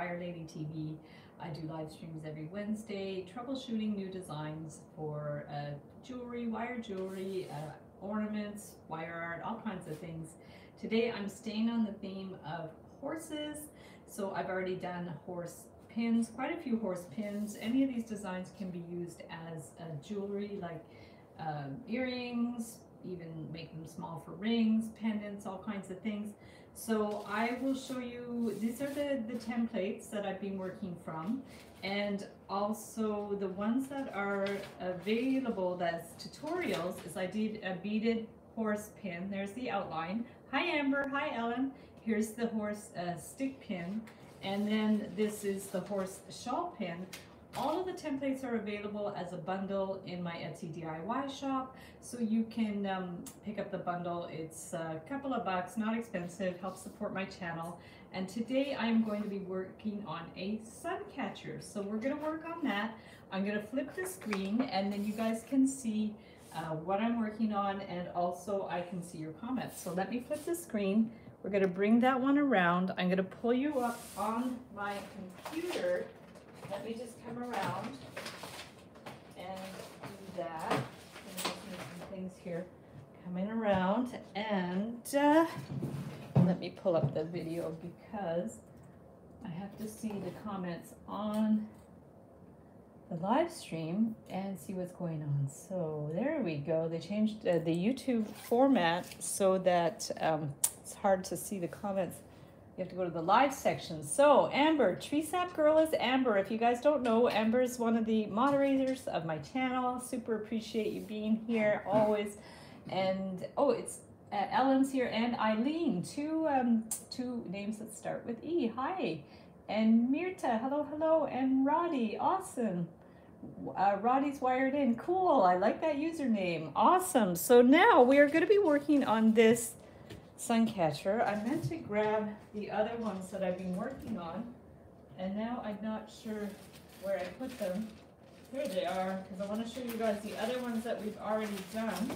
Wire Lady TV. I do live streams every Wednesday, troubleshooting new designs for uh, jewelry, wire jewelry, uh, ornaments, wire art, all kinds of things. Today I'm staying on the theme of horses. So I've already done horse pins, quite a few horse pins. Any of these designs can be used as uh, jewelry like um, earrings, even make them small for rings, pendants, all kinds of things. So I will show you, these are the, the templates that I've been working from and also the ones that are available as tutorials is I did a beaded horse pin. There's the outline. Hi Amber, hi Ellen. Here's the horse uh, stick pin and then this is the horse shawl pin. All of the templates are available as a bundle in my Etsy DIY shop. So you can um, pick up the bundle. It's a couple of bucks, not expensive, helps support my channel. And today I'm going to be working on a sun catcher. So we're gonna work on that. I'm gonna flip the screen and then you guys can see uh, what I'm working on and also I can see your comments. So let me flip the screen. We're gonna bring that one around. I'm gonna pull you up on my computer let me just come around and do that. I'm some things here coming around and uh, let me pull up the video because I have to see the comments on the live stream and see what's going on. So there we go. They changed uh, the YouTube format so that um, it's hard to see the comments you have to go to the live section. So Amber, Tree Sap Girl is Amber. If you guys don't know, Amber is one of the moderators of my channel. Super appreciate you being here always. And oh, it's uh, Ellen's here and Eileen, two um, two names that start with E. Hi. And Mirta, hello, hello. And Roddy, awesome. Uh, Roddy's wired in. Cool. I like that username. Awesome. So now we are going to be working on this sun catcher. I meant to grab the other ones that I've been working on, and now I'm not sure where I put them. Here they are, because I want to show you guys the other ones that we've already done.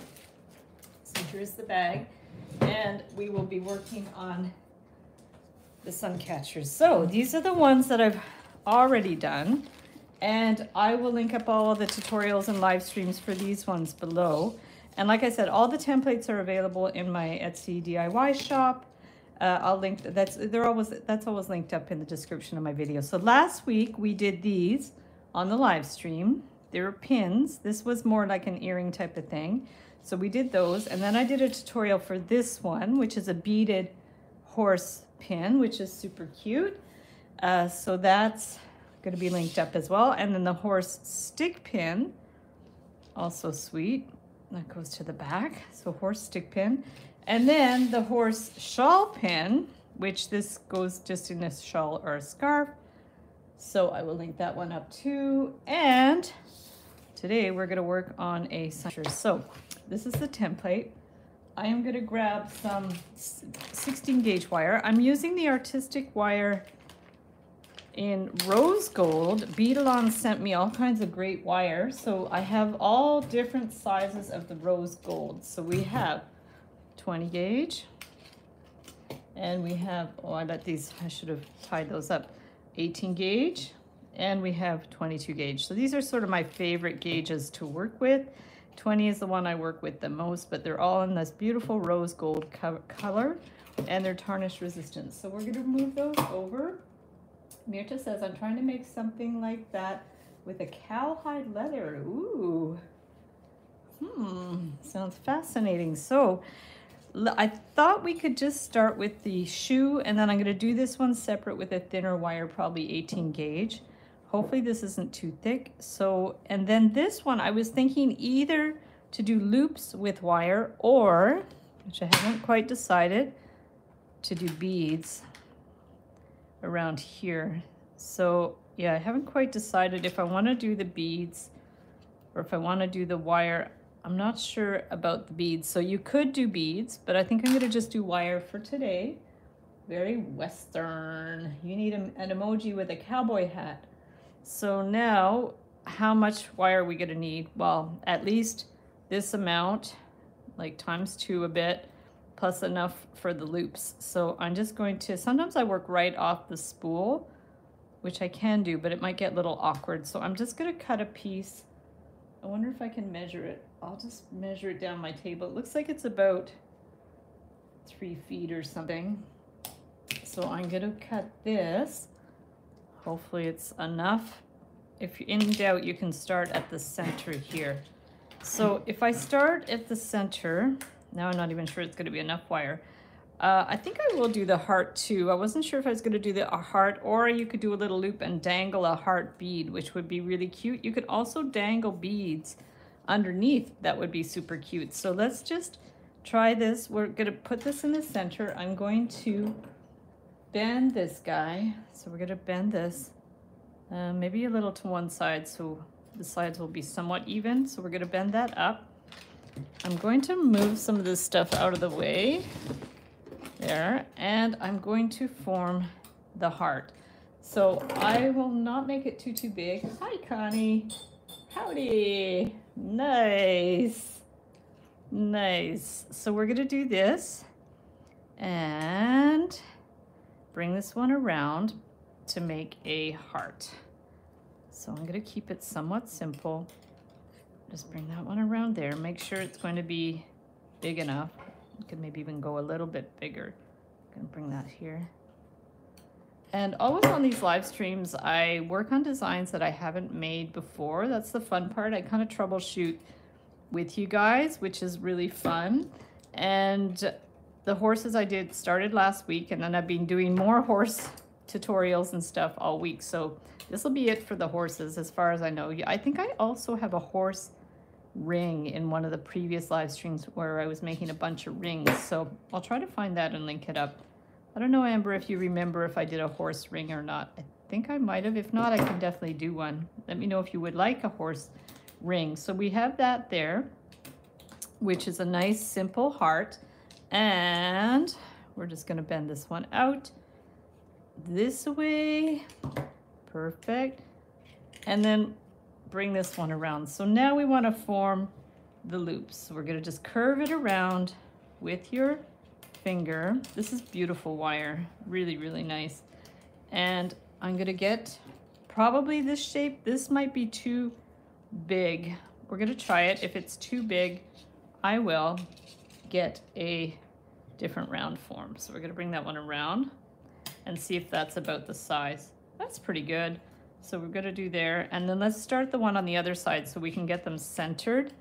So here's the bag, and we will be working on the sun catchers. So these are the ones that I've already done, and I will link up all the tutorials and live streams for these ones below. And like I said, all the templates are available in my Etsy DIY shop. Uh, I'll link, that's, they're always, that's always linked up in the description of my video. So last week we did these on the live stream. They were pins. This was more like an earring type of thing. So we did those. And then I did a tutorial for this one, which is a beaded horse pin, which is super cute. Uh, so that's going to be linked up as well. And then the horse stick pin, also sweet. That goes to the back, so horse stick pin. And then the horse shawl pin, which this goes just in a shawl or a scarf. So I will link that one up too. And today we're gonna work on a center. So this is the template. I am gonna grab some 16 gauge wire. I'm using the artistic wire in rose gold, Beadalon sent me all kinds of great wire. So I have all different sizes of the rose gold. So we have 20 gauge. And we have, oh, I bet these, I should have tied those up. 18 gauge. And we have 22 gauge. So these are sort of my favorite gauges to work with. 20 is the one I work with the most, but they're all in this beautiful rose gold co color and they're tarnish resistant. So we're gonna move those over. Mirta says, I'm trying to make something like that with a cowhide leather. Ooh. Hmm, sounds fascinating. So I thought we could just start with the shoe and then I'm gonna do this one separate with a thinner wire, probably 18 gauge. Hopefully this isn't too thick. So, and then this one, I was thinking either to do loops with wire or, which I haven't quite decided, to do beads around here. So yeah, I haven't quite decided if I want to do the beads or if I want to do the wire. I'm not sure about the beads. So you could do beads, but I think I'm going to just do wire for today. Very Western. You need an emoji with a cowboy hat. So now, how much wire are we going to need? Well, at least this amount, like times two a bit plus enough for the loops. So I'm just going to, sometimes I work right off the spool which I can do, but it might get a little awkward. So I'm just gonna cut a piece. I wonder if I can measure it. I'll just measure it down my table. It looks like it's about three feet or something. So I'm gonna cut this. Hopefully it's enough. If you're in doubt, you can start at the center here. So if I start at the center, now I'm not even sure it's gonna be enough wire. Uh, I think I will do the heart too. I wasn't sure if I was gonna do the a heart or you could do a little loop and dangle a heart bead, which would be really cute. You could also dangle beads underneath. That would be super cute. So let's just try this. We're gonna put this in the center. I'm going to bend this guy. So we're gonna bend this uh, maybe a little to one side so the sides will be somewhat even. So we're gonna bend that up. I'm going to move some of this stuff out of the way there and I'm going to form the heart. So I will not make it too, too big. Hi, Connie. Howdy. Nice. Nice. So we're going to do this and bring this one around to make a heart. So I'm going to keep it somewhat simple. Just bring that one around there. Make sure it's going to be big enough. You can maybe even go a little bit bigger. I'm to bring that here. And always on these live streams, I work on designs that I haven't made before. That's the fun part. I kind of troubleshoot with you guys, which is really fun. And the horses I did started last week, and then I've been doing more horse tutorials and stuff all week. So this will be it for the horses as far as I know. I think I also have a horse ring in one of the previous live streams where I was making a bunch of rings. So I'll try to find that and link it up. I don't know, Amber, if you remember if I did a horse ring or not. I think I might have. If not, I can definitely do one. Let me know if you would like a horse ring. So we have that there, which is a nice simple heart. And we're just gonna bend this one out this way. Perfect. And then bring this one around. So now we wanna form the loops. So we're gonna just curve it around with your finger. This is beautiful wire, really, really nice. And I'm gonna get probably this shape. This might be too big. We're gonna try it. If it's too big, I will get a different round form. So we're gonna bring that one around and see if that's about the size. That's pretty good. So we're gonna do there. And then let's start the one on the other side so we can get them centered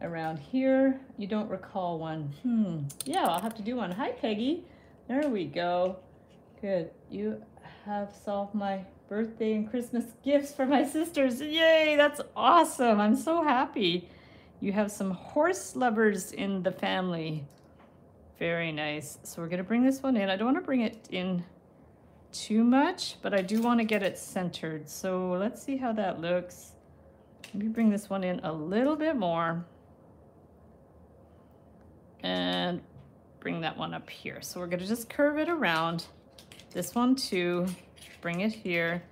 around here. You don't recall one. Hmm, yeah, I'll have to do one. Hi, Peggy. There we go. Good, you have solved my birthday and Christmas gifts for my sisters. Yay, that's awesome. I'm so happy. You have some horse lovers in the family. Very nice. So we're gonna bring this one in. I don't wanna bring it in too much, but I do wanna get it centered. So let's see how that looks. Maybe bring this one in a little bit more. And bring that one up here. So we're gonna just curve it around. This one too, bring it here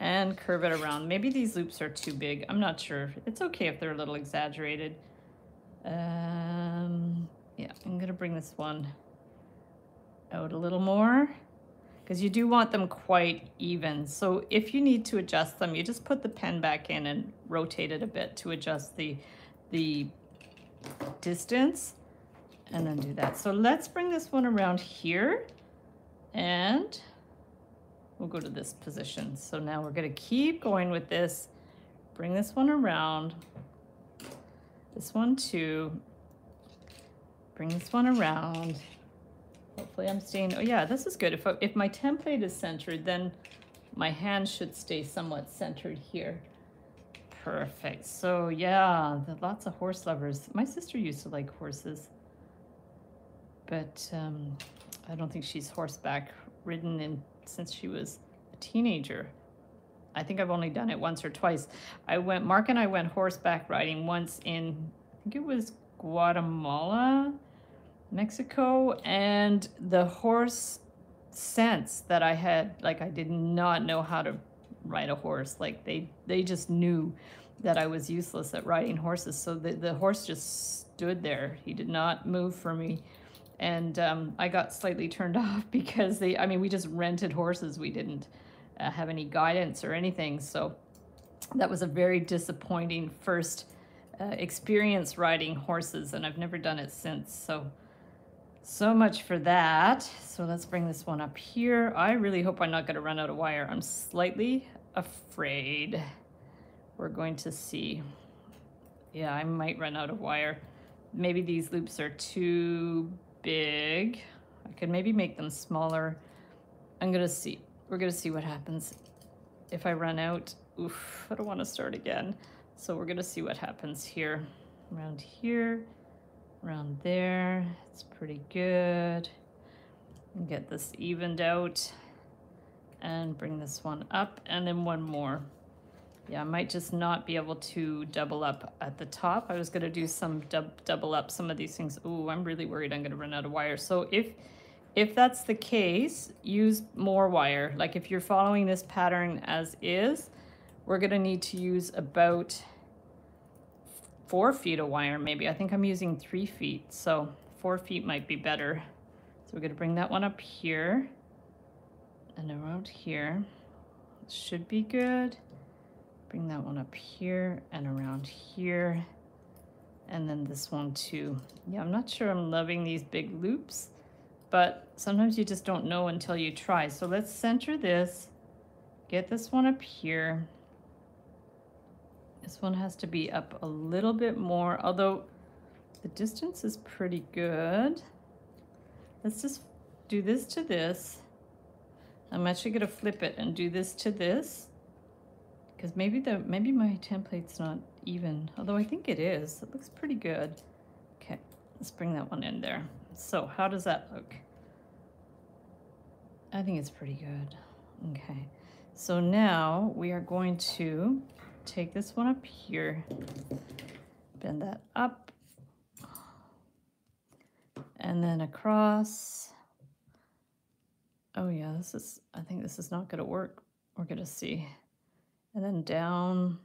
and curve it around. Maybe these loops are too big. I'm not sure. It's okay if they're a little exaggerated. Um, yeah, I'm gonna bring this one out a little more because you do want them quite even. So if you need to adjust them, you just put the pen back in and rotate it a bit to adjust the, the distance and then do that. So let's bring this one around here and we'll go to this position. So now we're gonna keep going with this. Bring this one around. This one too. Bring this one around. Hopefully I'm staying, oh yeah, this is good. If, if my template is centered, then my hand should stay somewhat centered here. Perfect. So yeah, lots of horse lovers. My sister used to like horses, but um, I don't think she's horseback ridden in since she was a teenager. I think I've only done it once or twice. I went, Mark and I went horseback riding once in, I think it was Guatemala, Mexico, and the horse sense that I had, like I did not know how to ride a horse. Like they, they just knew that I was useless at riding horses. So the, the horse just stood there. He did not move for me and um, I got slightly turned off because they, I mean, we just rented horses. We didn't uh, have any guidance or anything. So that was a very disappointing first uh, experience riding horses and I've never done it since. So, so much for that. So let's bring this one up here. I really hope I'm not going to run out of wire. I'm slightly afraid. We're going to see. Yeah, I might run out of wire. Maybe these loops are too big. I could maybe make them smaller. I'm going to see. We're going to see what happens if I run out. Oof, I don't want to start again. So we're gonna see what happens here. Around here, around there, it's pretty good. Get this evened out and bring this one up and then one more. Yeah, I might just not be able to double up at the top. I was gonna do some dub double up some of these things. Oh, I'm really worried I'm gonna run out of wire. So if if that's the case, use more wire. Like if you're following this pattern as is, we're gonna need to use about four feet of wire maybe. I think I'm using three feet, so four feet might be better. So we're gonna bring that one up here and around here. Should be good. Bring that one up here and around here. And then this one too. Yeah, I'm not sure I'm loving these big loops, but sometimes you just don't know until you try. So let's center this, get this one up here, this one has to be up a little bit more, although the distance is pretty good. Let's just do this to this. I'm actually gonna flip it and do this to this because maybe the maybe my template's not even, although I think it is. It looks pretty good. Okay, let's bring that one in there. So how does that look? I think it's pretty good. Okay, so now we are going to take this one up here, bend that up, and then across. Oh yeah, this is, I think this is not gonna work. We're gonna see. And then down,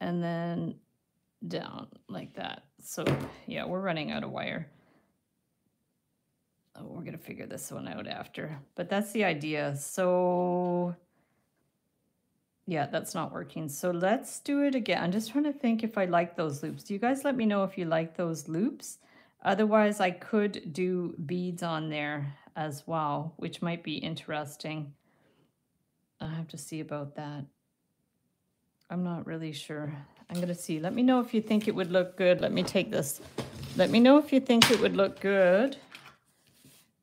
and then down like that. So yeah, we're running out of wire. Oh, we're gonna figure this one out after, but that's the idea. So yeah, that's not working. So let's do it again. I'm just trying to think if I like those loops. Do you guys let me know if you like those loops? Otherwise, I could do beads on there as well, which might be interesting. I have to see about that. I'm not really sure. I'm going to see. Let me know if you think it would look good. Let me take this. Let me know if you think it would look good,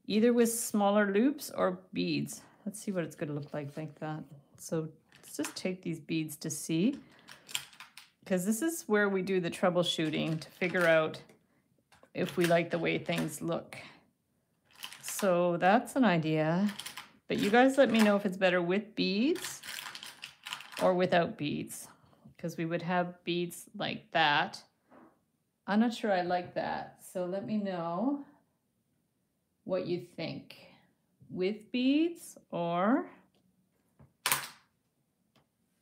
either with smaller loops or beads. Let's see what it's going to look like like that. So Let's just take these beads to see, because this is where we do the troubleshooting to figure out if we like the way things look. So that's an idea. But you guys let me know if it's better with beads or without beads, because we would have beads like that. I'm not sure I like that. So let me know what you think with beads or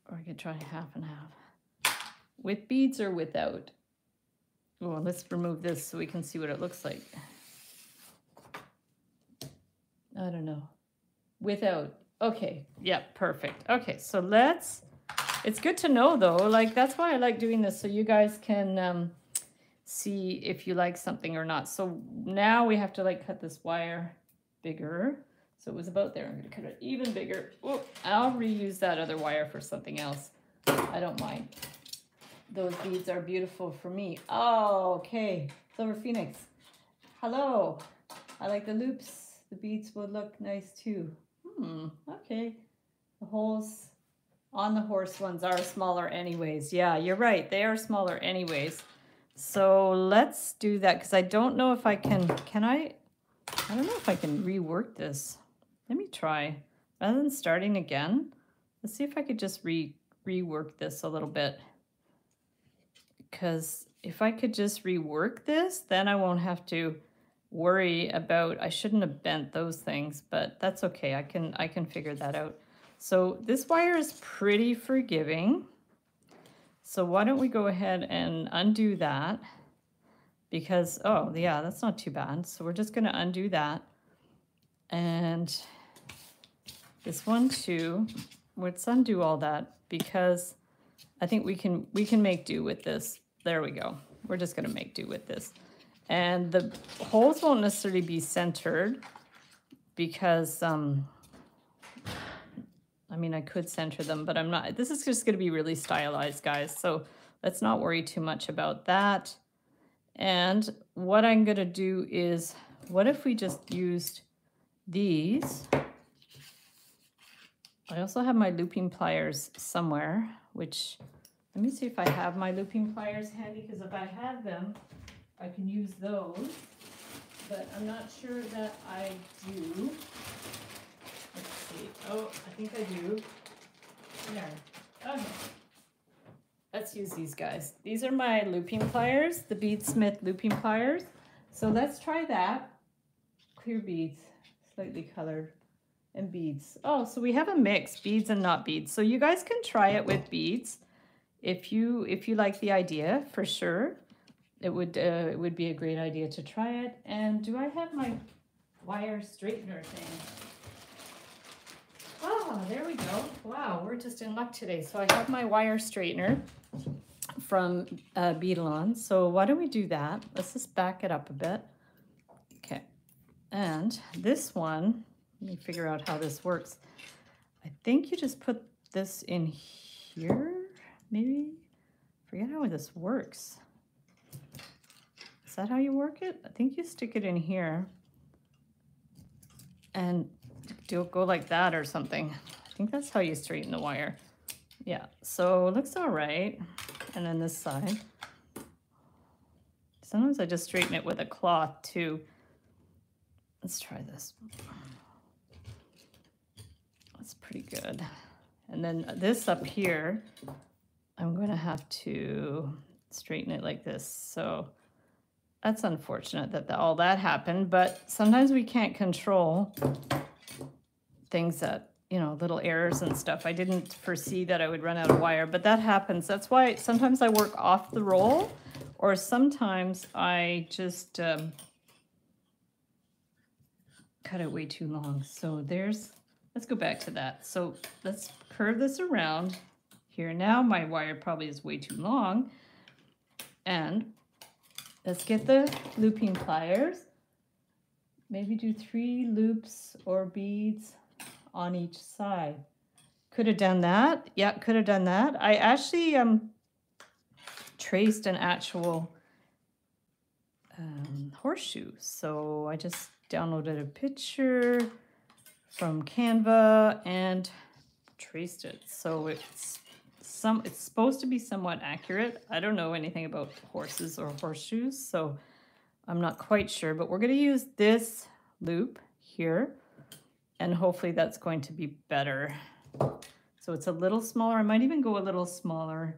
or I could try half and half. With beads or without? Well, let's remove this so we can see what it looks like. I don't know. Without. Okay. Yeah, perfect. Okay, so let's, it's good to know though. Like, that's why I like doing this so you guys can um, see if you like something or not. So now we have to like cut this wire bigger. So it was about there. I'm going to cut it even bigger. Oh, I'll reuse that other wire for something else. I don't mind. Those beads are beautiful for me. Oh, okay. Silver Phoenix. Hello. I like the loops. The beads would look nice too. Hmm, okay. The holes on the horse ones are smaller anyways. Yeah, you're right. They are smaller anyways. So let's do that because I don't know if I can, can I, I don't know if I can rework this. Let me try. Rather than starting again, let's see if I could just re rework this a little bit. Because if I could just rework this, then I won't have to worry about, I shouldn't have bent those things, but that's okay. I can, I can figure that out. So this wire is pretty forgiving. So why don't we go ahead and undo that because, oh yeah, that's not too bad. So we're just gonna undo that and This one too. Let's undo all that because I think we can we can make do with this. There we go. We're just gonna make do with this. And the holes won't necessarily be centered because um, I mean, I could center them, but I'm not. This is just going to be really stylized, guys. So let's not worry too much about that. And what I'm going to do is, what if we just used these? I also have my looping pliers somewhere, which, let me see if I have my looping pliers handy, because if I have them, I can use those. But I'm not sure that I do. Let's see. Oh, I think I do. There. Okay. Let's use these guys. These are my looping pliers, the BeadSmith looping pliers. So let's try that. Clear beads, slightly colored, and beads. Oh, so we have a mix, beads and not beads. So you guys can try it with beads if you if you like the idea, for sure. It would uh, it would be a great idea to try it. And do I have my wire straightener thing? Oh, there we go. Wow, we're just in luck today. So I have my wire straightener from uh, Beadalon. So why don't we do that? Let's just back it up a bit. Okay, and this one, let me figure out how this works. I think you just put this in here, maybe? Forget how this works. Is that how you work it? I think you stick it in here and do go like that or something. I think that's how you straighten the wire. Yeah, so it looks all right. And then this side. Sometimes I just straighten it with a cloth too. Let's try this. That's pretty good. And then this up here, I'm going to have to straighten it like this. So that's unfortunate that the, all that happened, but sometimes we can't control things that, you know, little errors and stuff. I didn't foresee that I would run out of wire, but that happens. That's why sometimes I work off the roll or sometimes I just um, cut it way too long. So there's, let's go back to that. So let's curve this around here. Now my wire probably is way too long. And let's get the looping pliers. Maybe do three loops or beads on each side. Could have done that. Yeah, could have done that. I actually um, traced an actual um, horseshoe. So I just downloaded a picture from Canva and traced it. So it's some it's supposed to be somewhat accurate. I don't know anything about horses or horseshoes, so I'm not quite sure, but we're going to use this loop here and hopefully that's going to be better. So it's a little smaller. I might even go a little smaller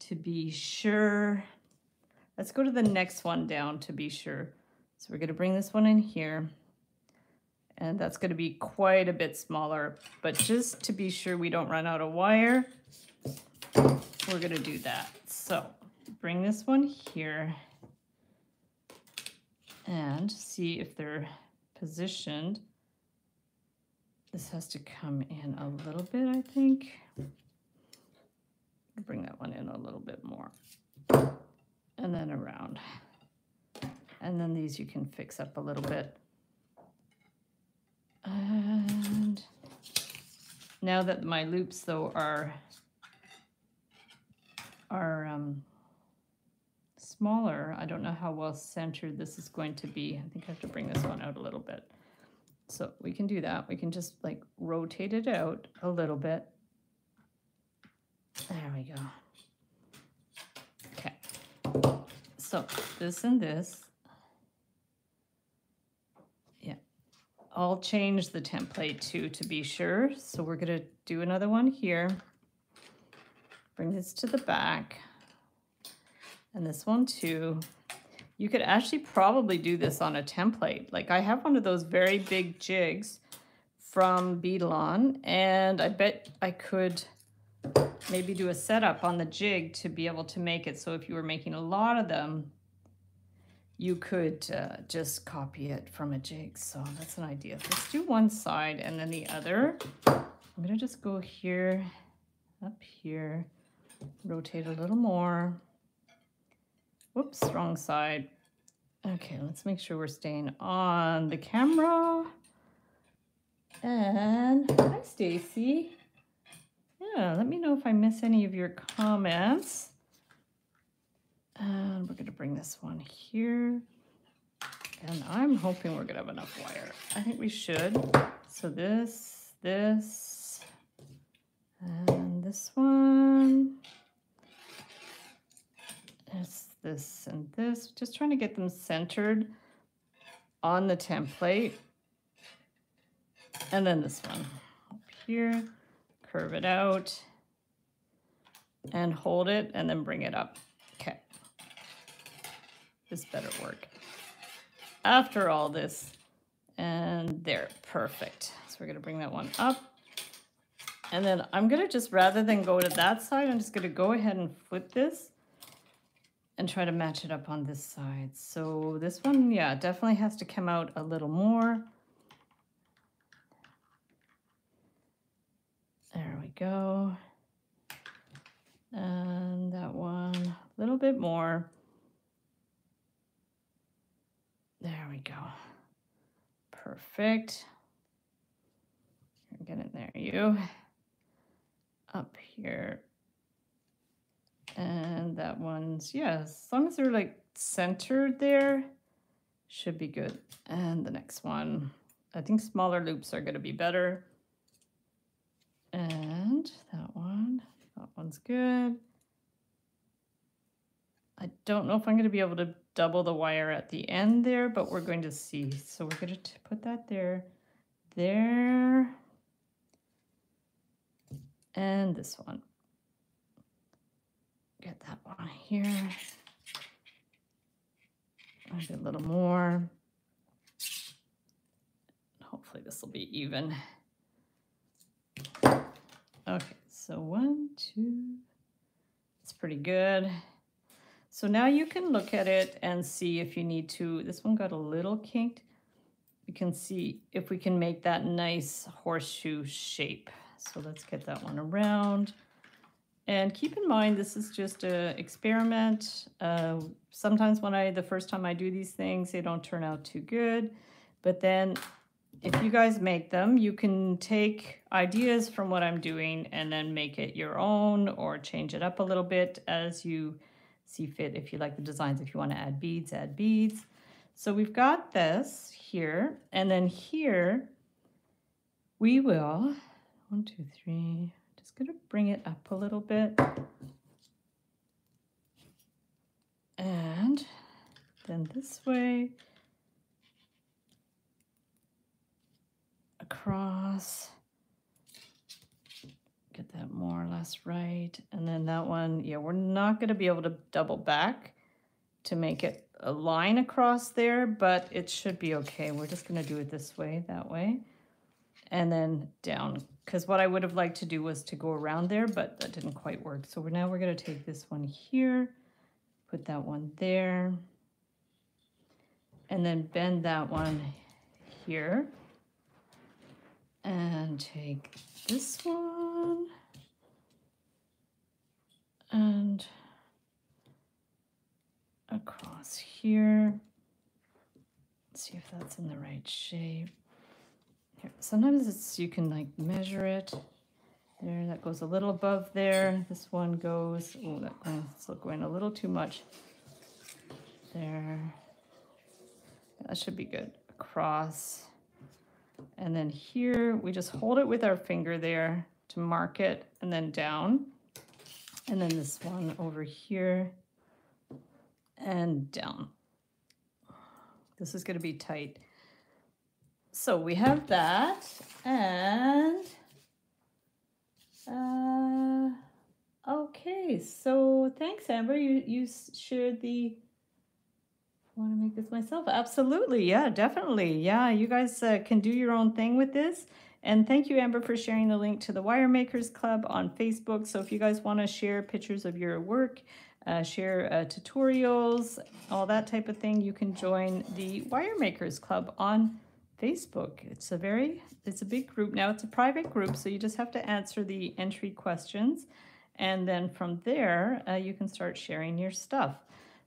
to be sure. Let's go to the next one down to be sure. So we're going to bring this one in here. And that's going to be quite a bit smaller. But just to be sure we don't run out of wire, we're going to do that. So bring this one here and see if they're positioned this has to come in a little bit, I think. Bring that one in a little bit more. And then around. And then these you can fix up a little bit. And now that my loops though are are um, smaller, I don't know how well centered this is going to be. I think I have to bring this one out a little bit. So we can do that. We can just like rotate it out a little bit. There we go. Okay. So this and this. Yeah. I'll change the template too to be sure. So we're going to do another one here. Bring this to the back. And this one too. You could actually probably do this on a template. Like I have one of those very big jigs from Beadalon, and I bet I could maybe do a setup on the jig to be able to make it so if you were making a lot of them, you could uh, just copy it from a jigsaw. That's an idea. Let's do one side and then the other. I'm gonna just go here, up here, rotate a little more. Whoops, wrong side. Okay, let's make sure we're staying on the camera. And hi, Stacy. Yeah, let me know if I miss any of your comments. And we're going to bring this one here. And I'm hoping we're going to have enough wire. I think we should. So this, this, and this one. This, this, and this. Just trying to get them centered on the template. And then this one up here. Curve it out. And hold it, and then bring it up. This better work. After all this, and there, perfect. So we're gonna bring that one up. And then I'm gonna just, rather than go to that side, I'm just gonna go ahead and flip this and try to match it up on this side. So this one, yeah, definitely has to come out a little more. There we go. And that one, a little bit more. There we go. Perfect. Get in there, you. Up here. And that one's, yeah, as long as they're like centered there, should be good. And the next one, I think smaller loops are going to be better. And that one, that one's good. I don't know if I'm going to be able to double the wire at the end there, but we're going to see. So we're going to put that there, there, and this one. Get that one here. Maybe a little more. Hopefully this will be even. Okay, so one, two, it's pretty good. So now you can look at it and see if you need to, this one got a little kinked. We can see if we can make that nice horseshoe shape. So let's get that one around. And keep in mind, this is just an experiment. Uh, sometimes when I, the first time I do these things, they don't turn out too good. But then if you guys make them, you can take ideas from what I'm doing and then make it your own or change it up a little bit as you see fit if you like the designs. If you want to add beads, add beads. So we've got this here, and then here we will, one, two, three, just gonna bring it up a little bit. And then this way, across, get that more or less right. And then that one, yeah, we're not going to be able to double back to make it a line across there, but it should be okay. We're just going to do it this way, that way, and then down. Because what I would have liked to do was to go around there, but that didn't quite work. So we're, now we're going to take this one here, put that one there, and then bend that one here and take this one and across here. Let's see if that's in the right shape. Here, sometimes it's you can like measure it. There, that goes a little above there. This one goes, oh, that's going a little too much. There. That should be good. Across. And then here, we just hold it with our finger there to mark it and then down. And then this one over here and down. This is going to be tight. So we have that and uh, okay. So thanks, Amber. You you shared the want to make this myself? Absolutely. Yeah, definitely. Yeah, you guys uh, can do your own thing with this. And thank you, Amber, for sharing the link to the Wire Makers Club on Facebook. So if you guys want to share pictures of your work, uh, share uh, tutorials, all that type of thing, you can join the Wire Makers Club on Facebook. It's a very, it's a big group now. It's a private group, so you just have to answer the entry questions. And then from there, uh, you can start sharing your stuff.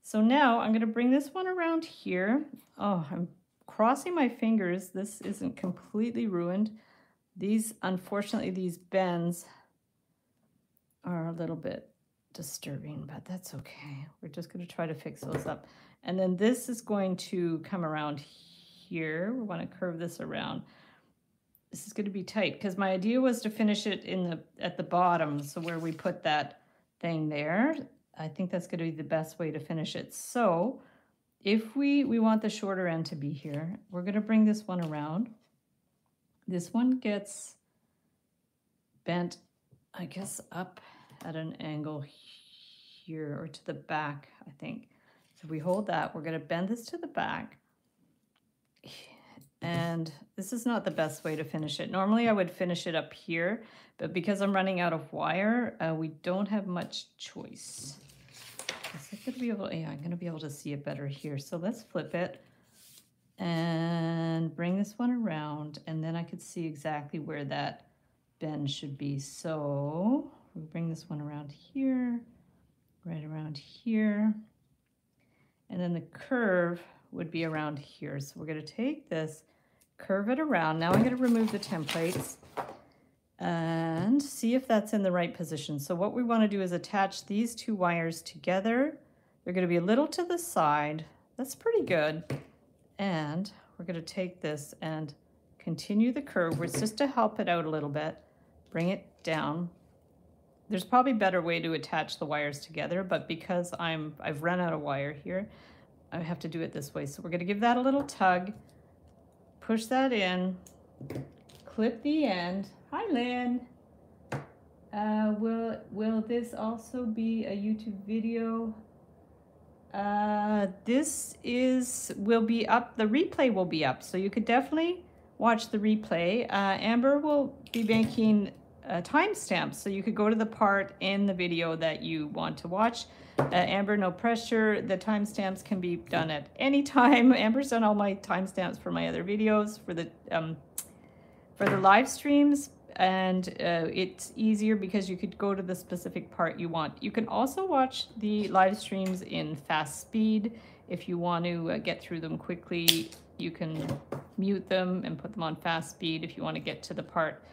So now I'm going to bring this one around here. Oh, I'm crossing my fingers. This isn't completely ruined. These, unfortunately, these bends are a little bit disturbing, but that's okay. We're just going to try to fix those up. And then this is going to come around here. We want to curve this around. This is going to be tight because my idea was to finish it in the at the bottom. So where we put that thing there, I think that's going to be the best way to finish it. So if we, we want the shorter end to be here, we're going to bring this one around. This one gets bent, I guess, up at an angle here or to the back, I think. So we hold that, we're going to bend this to the back. And this is not the best way to finish it. Normally I would finish it up here, but because I'm running out of wire, uh, we don't have much choice. Gonna be able, yeah, I'm gonna be able to see it better here. So let's flip it and bring this one around and then I could see exactly where that bend should be. So we bring this one around here, right around here. And then the curve would be around here. So we're gonna take this, curve it around. Now I'm gonna remove the templates and see if that's in the right position. So what we wanna do is attach these two wires together. They're gonna be a little to the side. That's pretty good. And we're gonna take this and continue the curve, is just to help it out a little bit. Bring it down. There's probably better way to attach the wires together, but because I'm, I've run out of wire here, I have to do it this way. So we're gonna give that a little tug, push that in, clip the end. Hi, Lynn. Uh, will, will this also be a YouTube video? Uh, this is, will be up, the replay will be up, so you could definitely watch the replay. Uh, Amber will be making uh, timestamps, so you could go to the part in the video that you want to watch. Uh, Amber, no pressure. The timestamps can be done at any time. Amber's done all my timestamps for my other videos for the um, for the live streams, and uh, it's easier because you could go to the specific part you want. You can also watch the live streams in fast speed if you want to uh, get through them quickly. You can mute them and put them on fast speed if you want to get to the part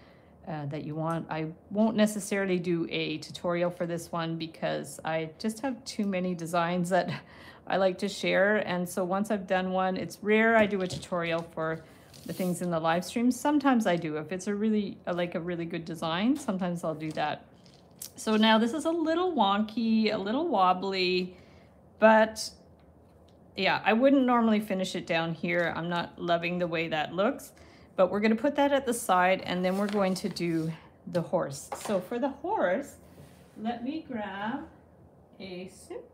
uh, that you want. I won't necessarily do a tutorial for this one because I just have too many designs that I like to share. And so once I've done one, it's rare I do a tutorial for the things in the live stream. Sometimes I do. If it's a really, like a really good design, sometimes I'll do that. So now this is a little wonky, a little wobbly, but yeah, I wouldn't normally finish it down here. I'm not loving the way that looks. But we're gonna put that at the side and then we're going to do the horse. So for the horse, let me grab a sip.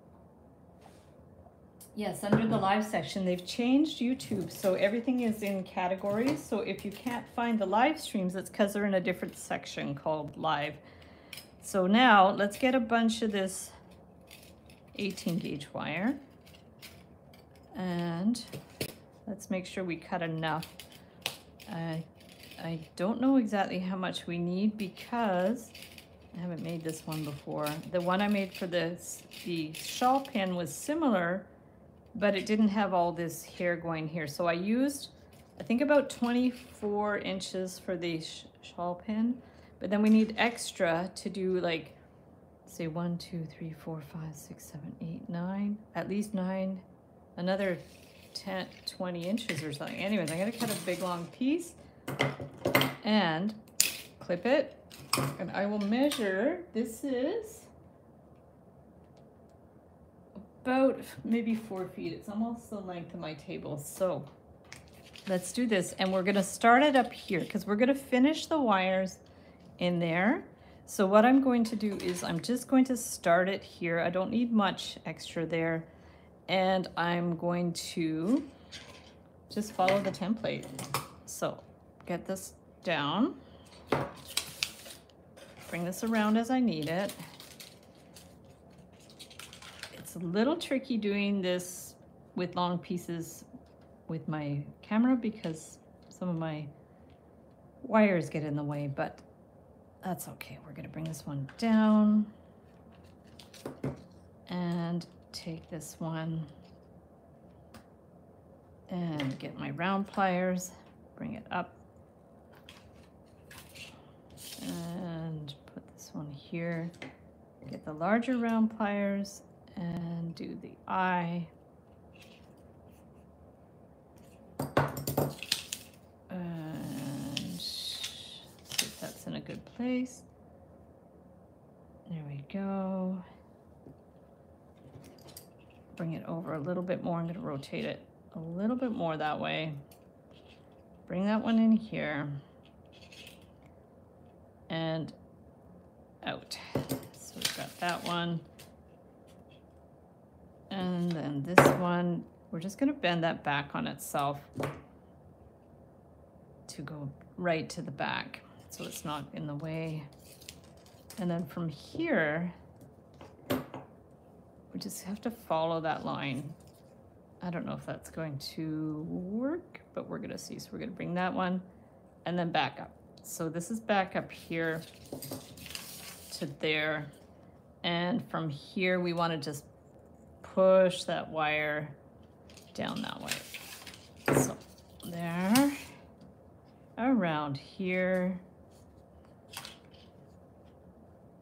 Yes, under the live section, they've changed YouTube. So everything is in categories. So if you can't find the live streams, it's because they're in a different section called live. So now let's get a bunch of this 18 gauge wire. And let's make sure we cut enough I, I don't know exactly how much we need because I haven't made this one before. The one I made for this, the shawl pin was similar, but it didn't have all this hair going here. So I used, I think about 24 inches for the sh shawl pin, but then we need extra to do like, say one, two, three, four, five, six, seven, eight, nine, at least nine, another 10, 20 inches or something. Anyways, I'm gonna cut a big long piece and clip it. And I will measure, this is about maybe four feet. It's almost the length of my table. So let's do this. And we're gonna start it up here because we're gonna finish the wires in there. So what I'm going to do is I'm just going to start it here. I don't need much extra there and I'm going to just follow the template. So get this down, bring this around as I need it. It's a little tricky doing this with long pieces with my camera because some of my wires get in the way, but that's okay. We're gonna bring this one down and take this one and get my round pliers, bring it up and put this one here. Get the larger round pliers and do the eye. And see if that's in a good place. There we go. Bring it over a little bit more. I'm going to rotate it a little bit more that way. Bring that one in here. And out. So we've got that one. And then this one, we're just gonna bend that back on itself to go right to the back so it's not in the way. And then from here, we just have to follow that line. I don't know if that's going to work, but we're gonna see. So we're gonna bring that one and then back up. So this is back up here to there. And from here, we wanna just push that wire down that way. So there, around here.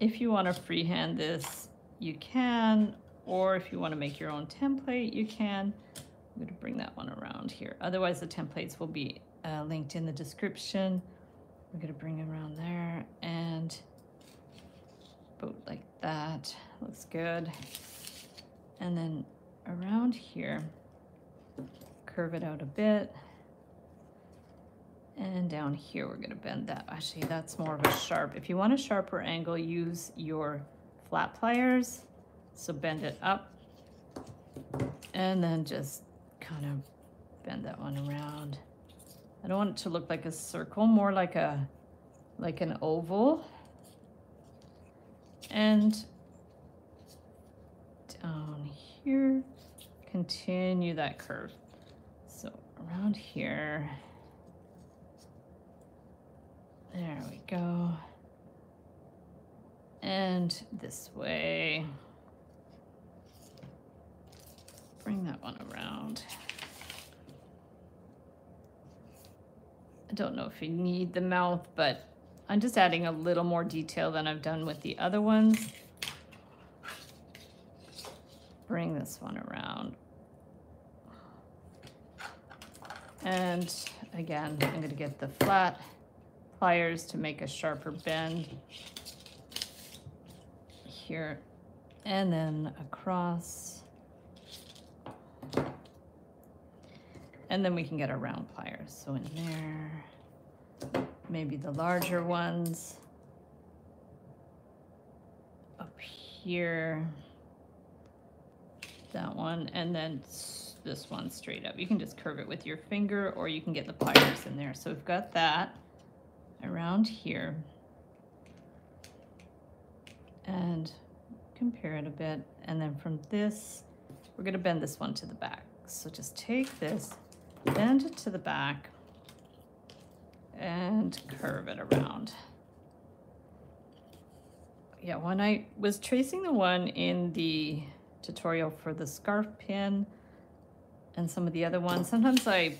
If you want to freehand this, you can, or if you want to make your own template, you can. I'm going to bring that one around here. Otherwise, the templates will be uh, linked in the description. We're going to bring it around there and boat like that. Looks good. And then around here, curve it out a bit. And down here, we're gonna bend that. Actually, that's more of a sharp. If you want a sharper angle, use your flat pliers. So bend it up and then just kind of bend that one around. I don't want it to look like a circle, more like a like an oval. And down here, continue that curve. So around here, there we go. And this way. Bring that one around. I don't know if you need the mouth, but I'm just adding a little more detail than I've done with the other ones. Bring this one around. And again, I'm going to get the flat pliers to make a sharper bend here and then across. And then we can get our round pliers. So in there, maybe the larger ones up here, that one, and then this one straight up. You can just curve it with your finger or you can get the pliers in there. So we've got that around here and compare it a bit. And then from this, we're gonna bend this one to the back. So just take this, bend it to the back and curve it around. Yeah, when I was tracing the one in the tutorial for the scarf pin and some of the other ones, sometimes I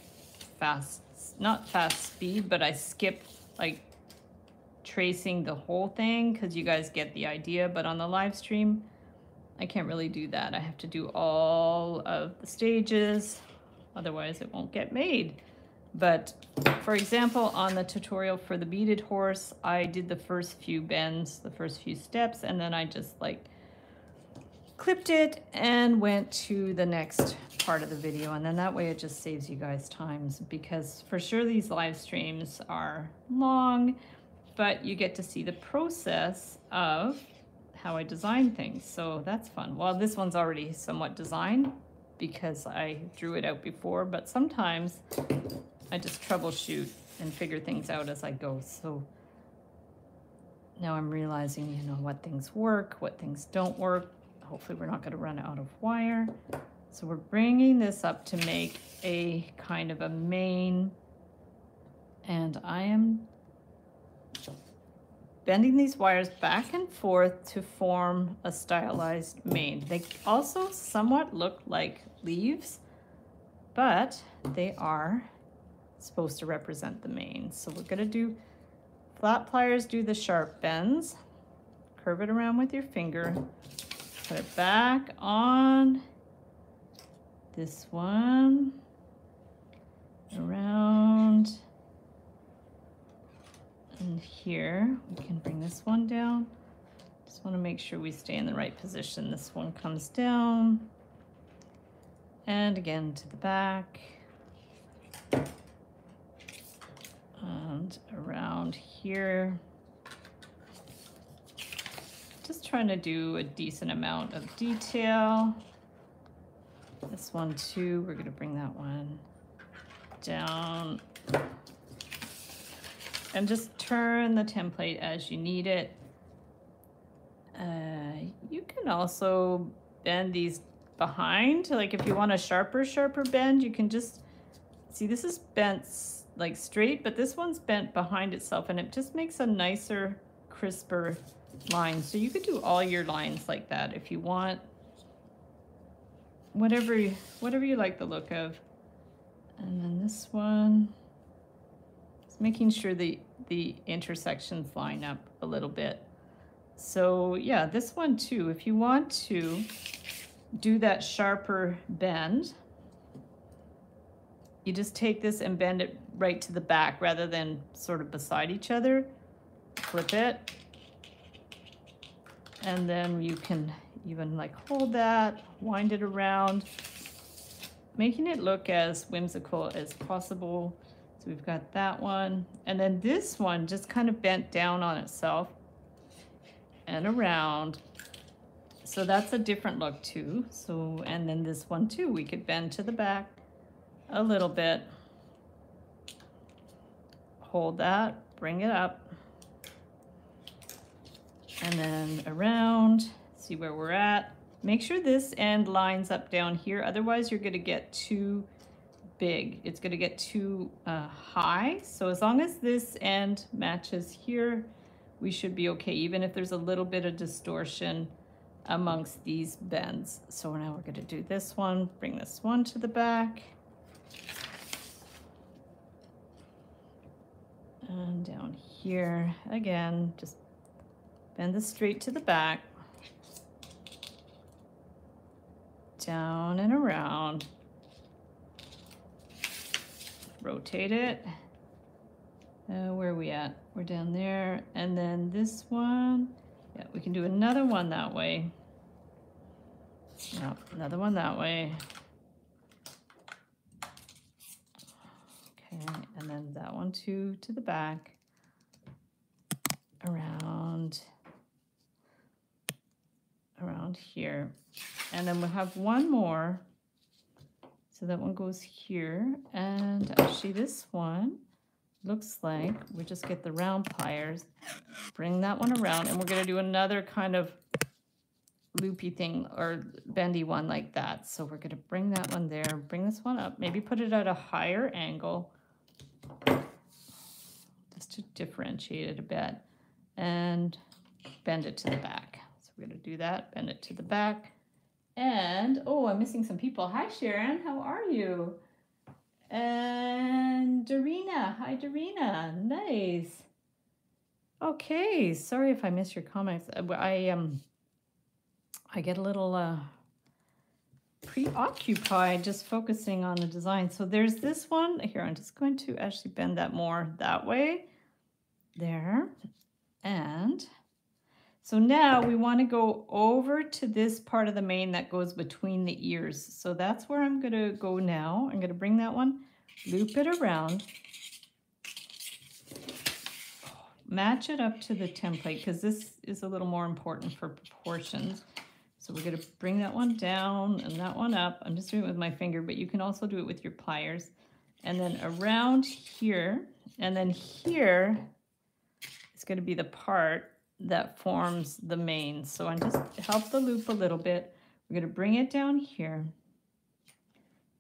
fast, not fast speed, but I skip like tracing the whole thing because you guys get the idea. But on the live stream, I can't really do that. I have to do all of the stages, otherwise it won't get made. But for example, on the tutorial for the beaded horse, I did the first few bends, the first few steps, and then I just like clipped it and went to the next part of the video. And then that way it just saves you guys times because for sure these live streams are long, but you get to see the process of how I design things. So that's fun. Well, this one's already somewhat designed because I drew it out before, but sometimes I just troubleshoot and figure things out as I go. So now I'm realizing, you know, what things work, what things don't work, hopefully we're not going to run out of wire. So we're bringing this up to make a kind of a mane. And I am bending these wires back and forth to form a stylized mane. They also somewhat look like leaves, but they are supposed to represent the mane. So we're gonna do flat pliers, do the sharp bends, curve it around with your finger, put it back on this one, around, and here, we can bring this one down. Just wanna make sure we stay in the right position. This one comes down, and again to the back. And around here. Just trying to do a decent amount of detail. This one too, we're gonna bring that one down. And just turn the template as you need it. Uh, you can also bend these behind. Like if you want a sharper, sharper bend, you can just, see this is bent like straight, but this one's bent behind itself and it just makes a nicer, crisper line. So you could do all your lines like that if you want. Whatever, whatever you like the look of. And then this one, just making sure the, the intersections line up a little bit. So yeah, this one too, if you want to do that sharper bend, you just take this and bend it right to the back rather than sort of beside each other. Flip it. And then you can even like hold that, wind it around, making it look as whimsical as possible. So we've got that one. And then this one just kind of bent down on itself and around. So that's a different look too. So, and then this one too, we could bend to the back a little bit. Hold that, bring it up. And then around, see where we're at. Make sure this end lines up down here, otherwise you're gonna get too big. It's gonna get too uh, high. So as long as this end matches here, we should be okay, even if there's a little bit of distortion amongst these bends. So now we're gonna do this one, bring this one to the back. And down here, again, just bend this straight to the back. Down and around. Rotate it. Uh, where are we at? We're down there. And then this one, yeah, we can do another one that way. Yep, another one that way. Okay, and then that one too to the back. Around, around here. And then we'll have one more. So that one goes here. And actually this one looks like we just get the round pliers, bring that one around, and we're gonna do another kind of loopy thing or bendy one like that. So we're gonna bring that one there, bring this one up, maybe put it at a higher angle, just to differentiate it a bit, and bend it to the back. We're gonna do that, bend it to the back. And, oh, I'm missing some people. Hi, Sharon, how are you? And Darina, hi Darina, nice. Okay, sorry if I missed your comments. Uh, I um, I get a little uh, preoccupied just focusing on the design. So there's this one here. I'm just going to actually bend that more that way, there, and so now we want to go over to this part of the mane that goes between the ears. So that's where I'm going to go now. I'm going to bring that one, loop it around, match it up to the template because this is a little more important for proportions. So we're going to bring that one down and that one up. I'm just doing it with my finger, but you can also do it with your pliers. And then around here, and then here is going to be the part that forms the mane. So I just help the loop a little bit. We're going to bring it down here,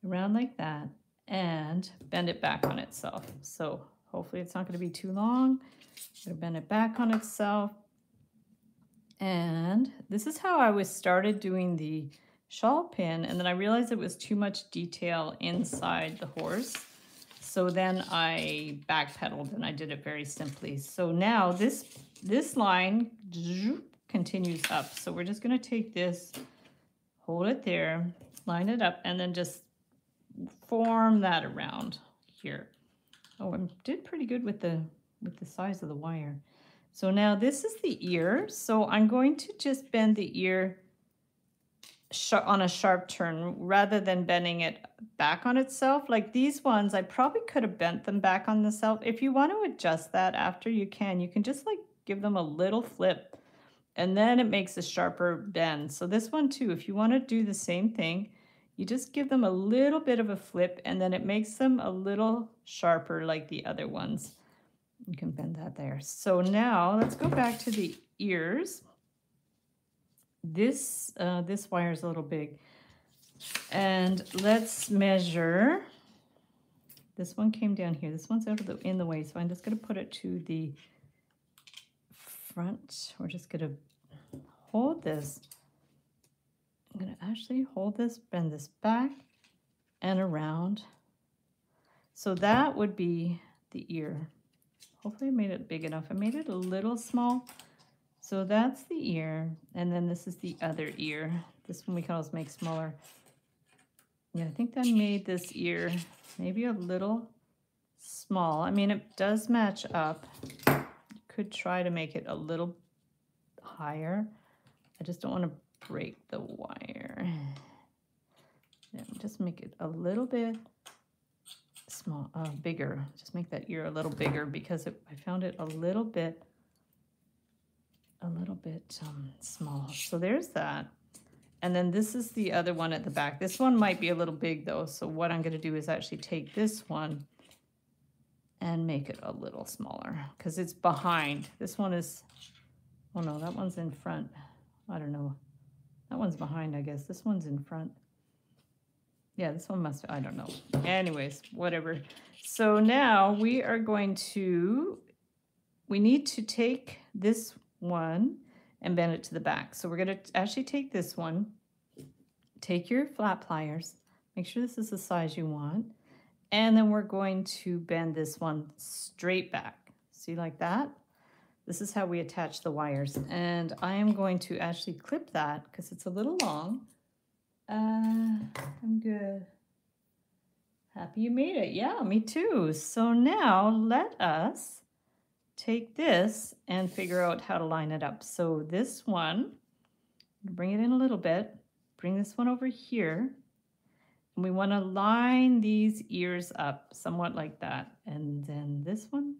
around like that, and bend it back on itself. So hopefully it's not going to be too long. I'm going to bend it back on itself. And this is how I was started doing the shawl pin. And then I realized it was too much detail inside the horse. So then I backpedaled and I did it very simply. So now this, this line continues up. So we're just gonna take this, hold it there, line it up, and then just form that around here. Oh, I did pretty good with the with the size of the wire. So now this is the ear. So I'm going to just bend the ear on a sharp turn rather than bending it back on itself. Like these ones, I probably could have bent them back on the self. If you want to adjust that after, you can. You can just like give them a little flip and then it makes a sharper bend. So this one too, if you want to do the same thing, you just give them a little bit of a flip and then it makes them a little sharper like the other ones. You can bend that there. So now let's go back to the ears. This, uh, this wire is a little big. And let's measure. This one came down here. This one's out of the in the way, so I'm just going to put it to the front. We're just going to hold this. I'm going to actually hold this, bend this back and around. So that would be the ear. Hopefully I made it big enough. I made it a little small. So that's the ear. And then this is the other ear. This one we can always make smaller. Yeah, I think I made this ear maybe a little small. I mean, it does match up. Could try to make it a little higher. I just don't want to break the wire. Yeah, just make it a little bit small, uh, bigger. Just make that ear a little bigger because it, I found it a little bit, a little bit um, small. So there's that. And then this is the other one at the back. This one might be a little big though. So what I'm gonna do is actually take this one and make it a little smaller because it's behind. This one is, oh no, that one's in front. I don't know. That one's behind, I guess. This one's in front. Yeah, this one must, I don't know. Anyways, whatever. So now we are going to, we need to take this one and bend it to the back. So we're going to actually take this one, take your flat pliers, make sure this is the size you want, and then we're going to bend this one straight back. See like that? This is how we attach the wires. And I am going to actually clip that because it's a little long. Uh, I'm good. Happy you made it. Yeah, me too. So now let us take this and figure out how to line it up. So this one, bring it in a little bit, bring this one over here. And we want to line these ears up somewhat like that. And then this one.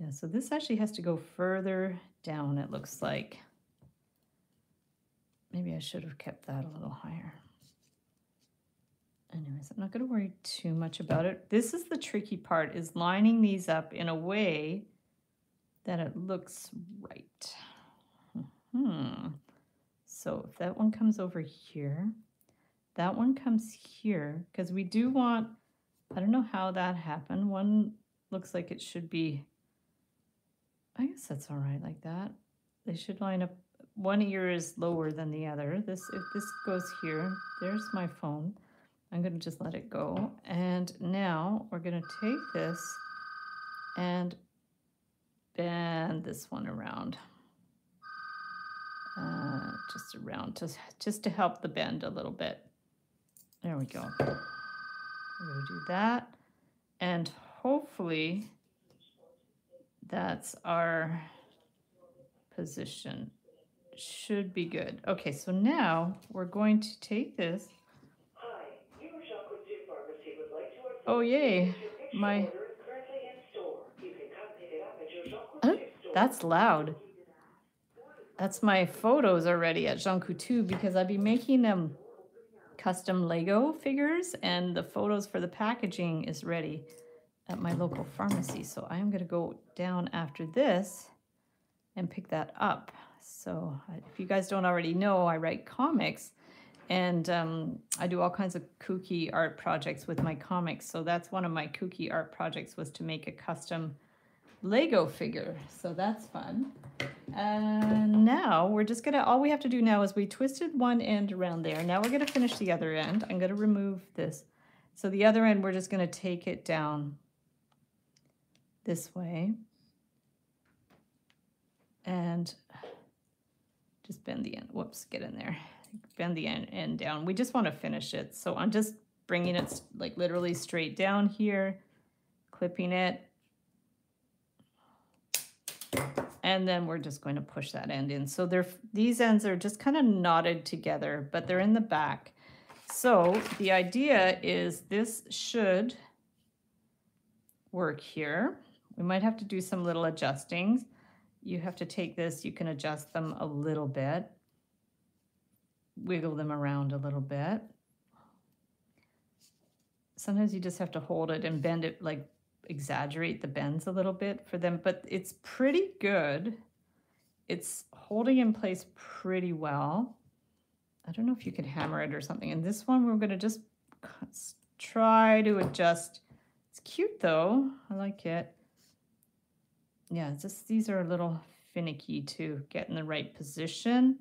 Yeah, so this actually has to go further down, it looks like. Maybe I should have kept that a little higher. Anyways, I'm not going to worry too much about it. This is the tricky part, is lining these up in a way that it looks right. Hmm. So if that one comes over here, that one comes here, because we do want, I don't know how that happened. One looks like it should be, I guess that's all right like that. They should line up one ear is lower than the other. This If this goes here, there's my phone. I'm going to just let it go. And now we're going to take this and bend this one around. Uh, just around, to, just to help the bend a little bit. There we go. We're going to do that. And hopefully that's our position should be good. Okay, so now we're going to take this. Oh, yay. My. That's loud. That's my photos already at Jean Coutu because I'd be making them custom Lego figures and the photos for the packaging is ready at my local pharmacy. So I'm going to go down after this and pick that up. So uh, if you guys don't already know, I write comics and um, I do all kinds of kooky art projects with my comics. So that's one of my kooky art projects was to make a custom Lego figure. So that's fun. And now we're just gonna, all we have to do now is we twisted one end around there. Now we're gonna finish the other end. I'm gonna remove this. So the other end, we're just gonna take it down this way. And just bend the end, whoops, get in there bend the end, end down. We just want to finish it. So I'm just bringing it like literally straight down here, clipping it. And then we're just going to push that end in. So they're, these ends are just kind of knotted together, but they're in the back. So the idea is this should work here. We might have to do some little adjustings. You have to take this, you can adjust them a little bit wiggle them around a little bit. Sometimes you just have to hold it and bend it, like exaggerate the bends a little bit for them, but it's pretty good. It's holding in place pretty well. I don't know if you can hammer it or something. And this one, we're gonna just try to adjust. It's cute though, I like it. Yeah, just these are a little finicky to get in the right position.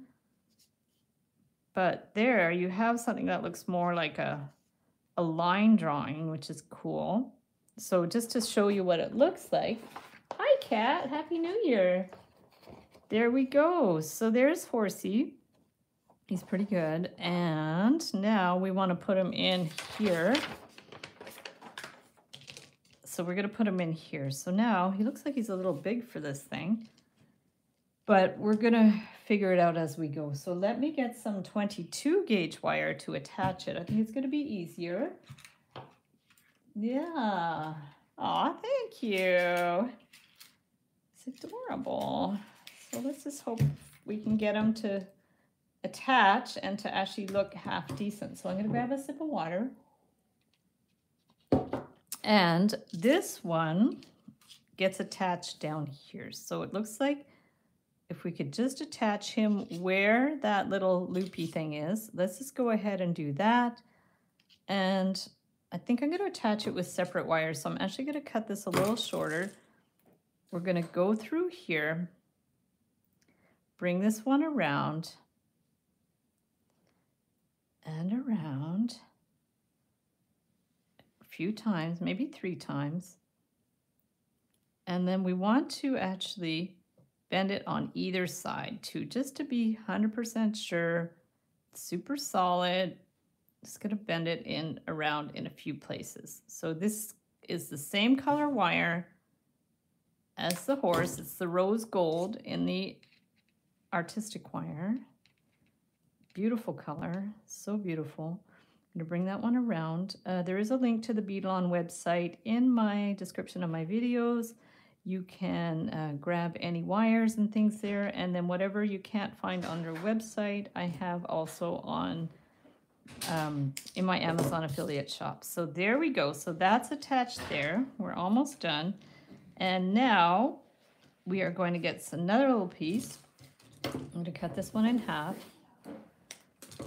But there you have something that looks more like a, a line drawing, which is cool. So just to show you what it looks like. Hi, Cat. Happy New Year. There we go. So there's Horsey. He's pretty good. And now we want to put him in here. So we're going to put him in here. So now he looks like he's a little big for this thing. But we're going to figure it out as we go. So let me get some 22 gauge wire to attach it. I think it's going to be easier. Yeah. Aw, thank you. It's adorable. So let's just hope we can get them to attach and to actually look half decent. So I'm going to grab a sip of water. And this one gets attached down here. So it looks like if we could just attach him where that little loopy thing is, let's just go ahead and do that. And I think I'm going to attach it with separate wires. So I'm actually going to cut this a little shorter. We're going to go through here, bring this one around and around a few times, maybe three times. And then we want to actually bend it on either side too, just to be 100% sure. super solid. Just gonna bend it in around in a few places. So this is the same color wire as the horse. It's the rose gold in the artistic wire. Beautiful color, so beautiful. I'm gonna bring that one around. Uh, there is a link to the Beadalon website in my description of my videos. You can uh, grab any wires and things there, and then whatever you can't find on their website, I have also on um, in my Amazon affiliate shop. So there we go. So that's attached there. We're almost done. And now we are going to get another little piece. I'm going to cut this one in half.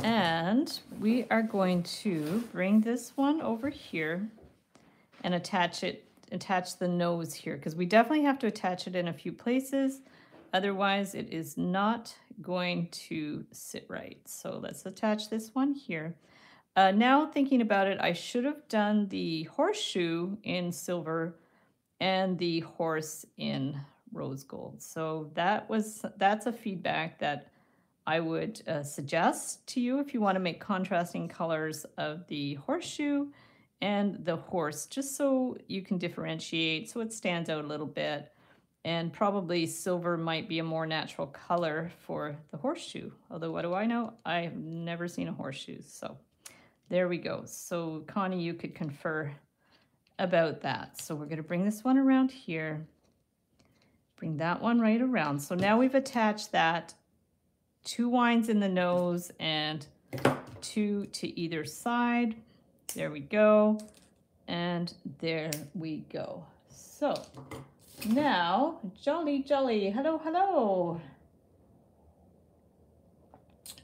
And we are going to bring this one over here and attach it attach the nose here because we definitely have to attach it in a few places. Otherwise, it is not going to sit right. So let's attach this one here. Uh, now thinking about it, I should have done the horseshoe in silver and the horse in rose gold. So that was that's a feedback that I would uh, suggest to you if you want to make contrasting colors of the horseshoe and the horse, just so you can differentiate, so it stands out a little bit. And probably silver might be a more natural color for the horseshoe. Although what do I know? I've never seen a horseshoe. So there we go. So Connie, you could confer about that. So we're gonna bring this one around here. Bring that one right around. So now we've attached that two wines in the nose and two to either side. There we go. And there we go. So now, jolly, jolly, hello, hello.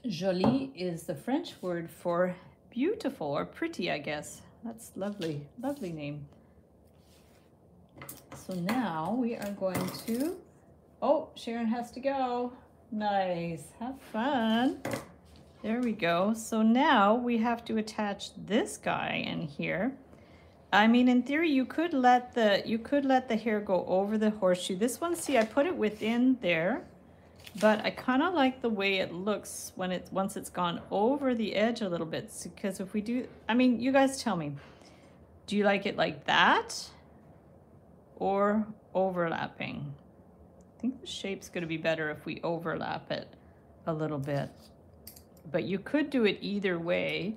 Jolie is the French word for beautiful or pretty, I guess. That's lovely, lovely name. So now we are going to, oh, Sharon has to go. Nice, have fun. There we go. So now we have to attach this guy in here. I mean, in theory, you could let the you could let the hair go over the horseshoe. This one, see, I put it within there, but I kind of like the way it looks when it's once it's gone over the edge a little bit. Because if we do, I mean, you guys tell me, do you like it like that or overlapping? I think the shape's going to be better if we overlap it a little bit. But you could do it either way.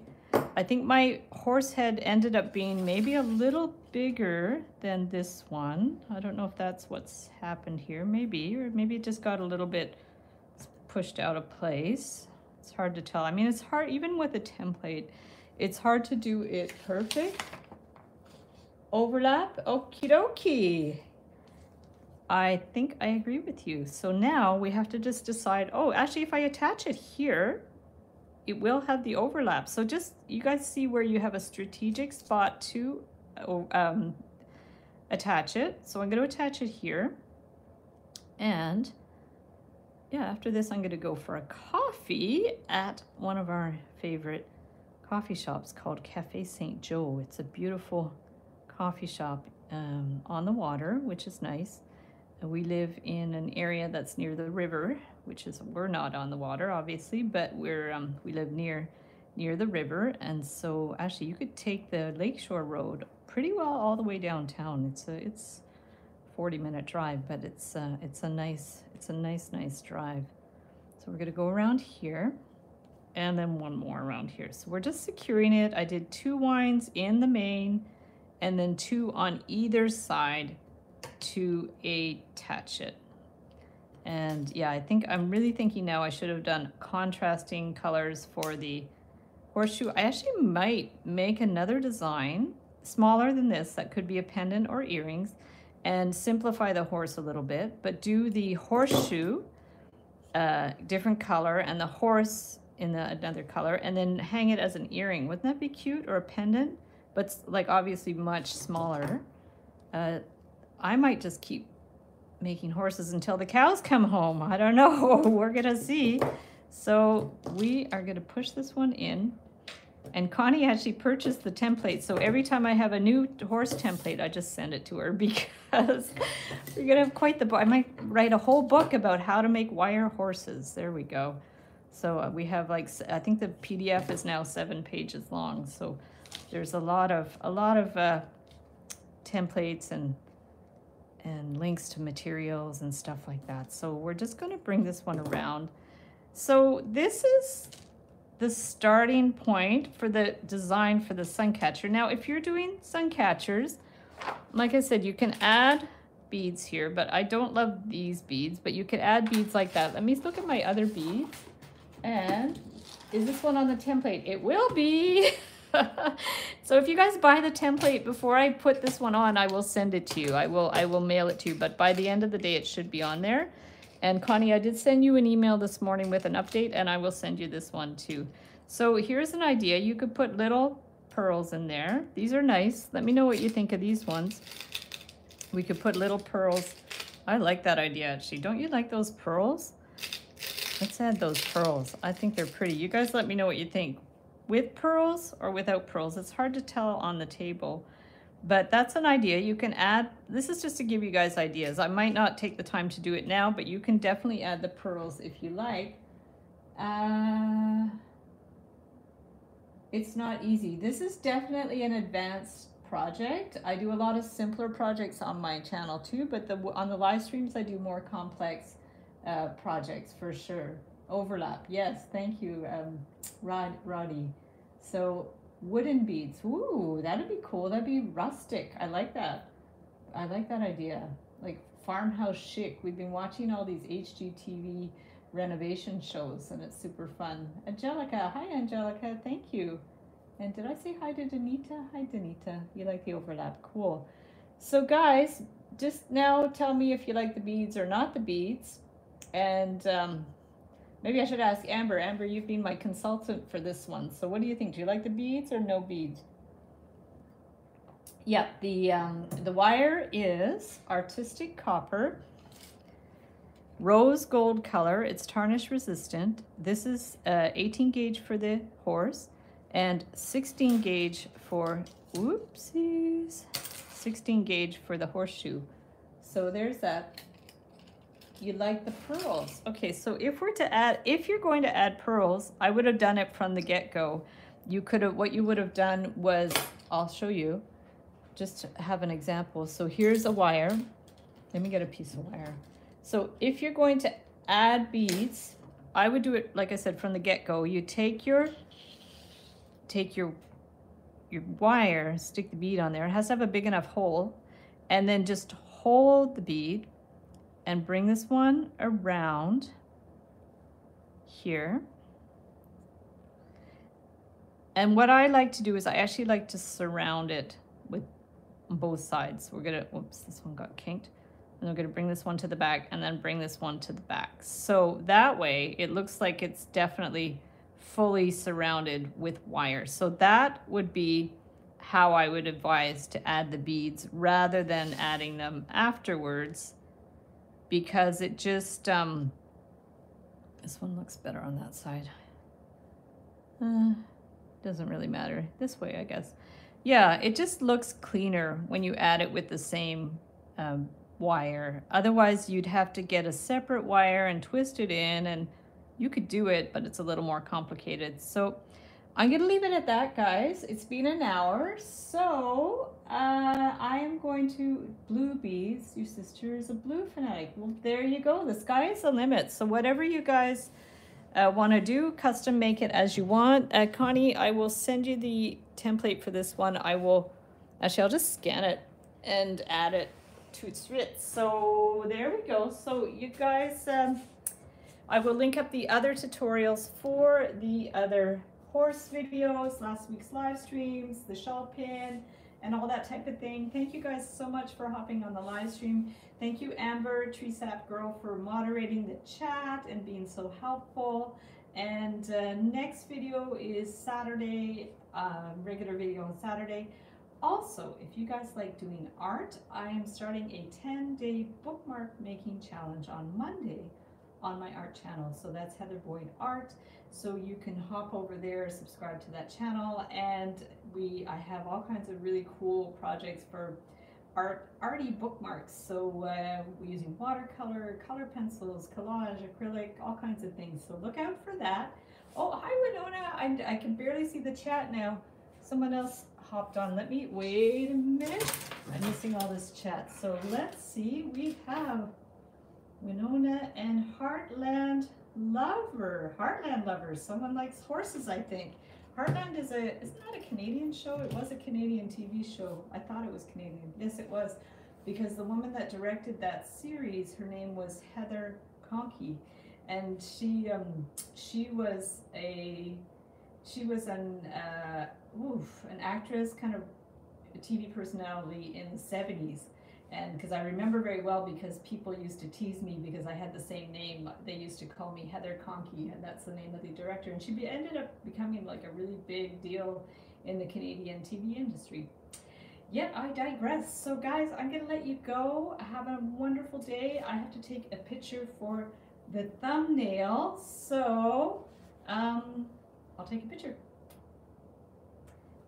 I think my horse head ended up being maybe a little bigger than this one. I don't know if that's what's happened here. Maybe, or maybe it just got a little bit pushed out of place. It's hard to tell. I mean, it's hard, even with a template, it's hard to do it perfect. Overlap, okie dokie. I think I agree with you. So now we have to just decide, oh, actually, if I attach it here, it will have the overlap. So just, you guys see where you have a strategic spot to oh, um, attach it. So I'm going to attach it here. And yeah, after this, I'm going to go for a coffee at one of our favorite coffee shops called Cafe St. Joe. It's a beautiful coffee shop um, on the water, which is nice. We live in an area that's near the river, which is we're not on the water, obviously, but we're um, we live near near the river, and so actually you could take the Lakeshore Road pretty well all the way downtown. It's a it's 40 minute drive, but it's uh, it's a nice it's a nice nice drive. So we're gonna go around here, and then one more around here. So we're just securing it. I did two wines in the mane, and then two on either side to attach it. And yeah, I think I'm really thinking now I should have done contrasting colors for the horseshoe. I actually might make another design smaller than this that could be a pendant or earrings and simplify the horse a little bit, but do the horseshoe uh, different color and the horse in the, another color and then hang it as an earring. Wouldn't that be cute or a pendant? But like obviously much smaller. Uh, I might just keep making horses until the cows come home. I don't know. We're going to see. So we are going to push this one in. And Connie actually purchased the template. So every time I have a new horse template, I just send it to her because we're going to have quite the book. I might write a whole book about how to make wire horses. There we go. So uh, we have like, I think the PDF is now seven pages long. So there's a lot of, a lot of uh, templates and and links to materials and stuff like that. So we're just going to bring this one around. So this is the starting point for the design for the sun catcher. Now, if you're doing sun catchers, like I said, you can add beads here, but I don't love these beads, but you could add beads like that. Let me look at my other beads. And is this one on the template? It will be. so if you guys buy the template before I put this one on, I will send it to you. I will I will mail it to you, but by the end of the day, it should be on there. And Connie, I did send you an email this morning with an update, and I will send you this one too. So here's an idea. You could put little pearls in there. These are nice. Let me know what you think of these ones. We could put little pearls. I like that idea, actually. Don't you like those pearls? Let's add those pearls. I think they're pretty. You guys let me know what you think with pearls or without pearls. It's hard to tell on the table, but that's an idea. You can add, this is just to give you guys ideas. I might not take the time to do it now, but you can definitely add the pearls if you like. Uh, it's not easy. This is definitely an advanced project. I do a lot of simpler projects on my channel too, but the, on the live streams, I do more complex uh, projects for sure. Overlap, yes, thank you, um, Rod, Roddy. So wooden beads, ooh, that'd be cool. That'd be rustic. I like that. I like that idea. Like farmhouse chic. We've been watching all these HGTV renovation shows and it's super fun. Angelica, hi Angelica, thank you. And did I say hi to Danita? Hi Danita, you like the overlap, cool. So guys, just now tell me if you like the beads or not the beads. And um, maybe I should ask Amber. Amber, you've been my consultant for this one. So what do you think? Do you like the beads or no beads? Yeah, the, um, the wire is artistic copper, rose gold color. It's tarnish resistant. This is uh, 18 gauge for the horse and 16 gauge for, whoopsies, 16 gauge for the horseshoe. So there's that. You like the pearls. Okay, so if we're to add, if you're going to add pearls, I would have done it from the get-go. You could have, what you would have done was, I'll show you, just to have an example. So here's a wire. Let me get a piece of wire. So if you're going to add beads, I would do it, like I said, from the get-go. You take your, take your, your wire, stick the bead on there. It has to have a big enough hole. And then just hold the bead and bring this one around here. And what I like to do is I actually like to surround it with both sides. We're gonna, whoops, this one got kinked. And we're gonna bring this one to the back and then bring this one to the back. So that way it looks like it's definitely fully surrounded with wire. So that would be how I would advise to add the beads rather than adding them afterwards because it just, um, this one looks better on that side. Uh, doesn't really matter. This way, I guess. Yeah, it just looks cleaner when you add it with the same um, wire. Otherwise, you'd have to get a separate wire and twist it in, and you could do it, but it's a little more complicated. So I'm going to leave it at that, guys. It's been an hour, so uh, I am going to blue bees. Your sister is a blue fanatic. Well, there you go. The sky is the limit. So whatever you guys uh, want to do, custom make it as you want. Uh, Connie, I will send you the template for this one. I will, actually, I'll just scan it and add it to its Ritz. So there we go. So you guys, um, I will link up the other tutorials for the other horse videos, last week's live streams, the shawl pin, and all that type of thing. Thank you guys so much for hopping on the live stream. Thank you, Amber, Tree Sap Girl, for moderating the chat and being so helpful. And uh, next video is Saturday, uh, regular video on Saturday. Also, if you guys like doing art, I am starting a 10-day bookmark making challenge on Monday on my art channel. So that's Heather Boyd Art. So you can hop over there, subscribe to that channel, and we I have all kinds of really cool projects for art arty bookmarks. So uh, we're using watercolor, color pencils, collage, acrylic, all kinds of things. So look out for that. Oh, hi Winona. I, I can barely see the chat now. Someone else hopped on. Let me wait a minute. I'm missing all this chat. So let's see. We have Winona and Heartland Lover. Heartland Lovers. Someone likes horses, I think. Heartland is a, isn't that a Canadian show? It was a Canadian TV show. I thought it was Canadian. Yes, it was. Because the woman that directed that series, her name was Heather Conkie. And she, um, she was a, she was an, uh, oof, an actress, kind of a TV personality in the 70s and because I remember very well because people used to tease me because I had the same name. They used to call me Heather Conkie, and that's the name of the director. And she be, ended up becoming like a really big deal in the Canadian TV industry. Yet I digress. So guys, I'm gonna let you go. Have a wonderful day. I have to take a picture for the thumbnail, so um, I'll take a picture.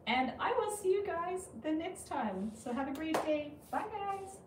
And I will see you guys the next time. So have a great day. Bye, guys.